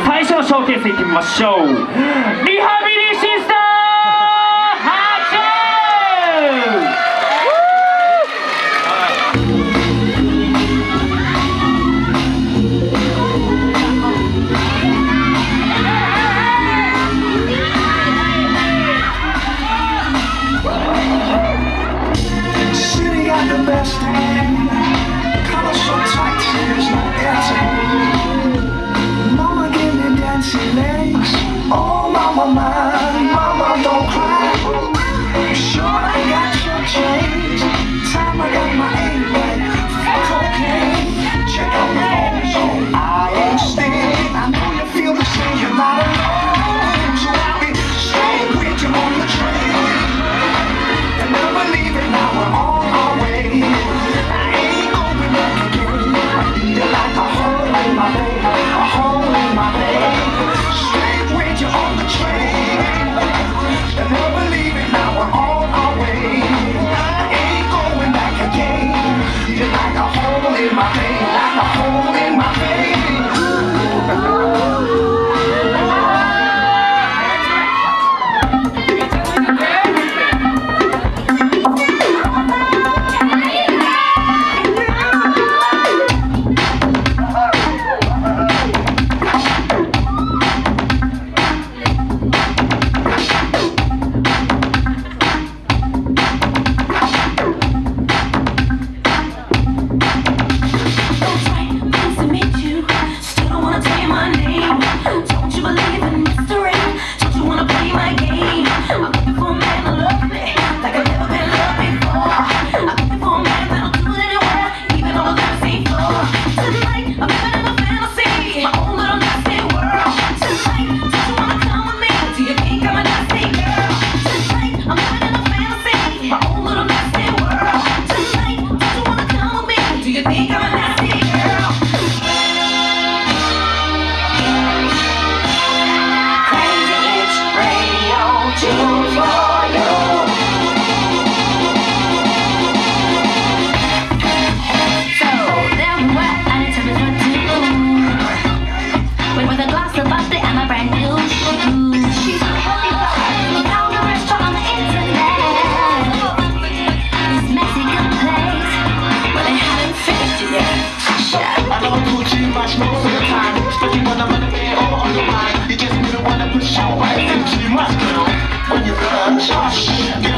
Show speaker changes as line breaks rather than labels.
最初のショーケースいきましょう。リハビリ
you
think I'm a nasty girl? Crazy Itch Radio, for you. So what? I. With a glass of bubbly and brand.
Josh.